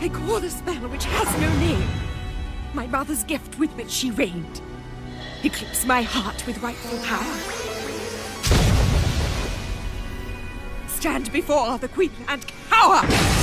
I call the spell which has no name. My mother's gift with which she reigned. It keeps my heart with rightful power. Stand before the Queen and cower!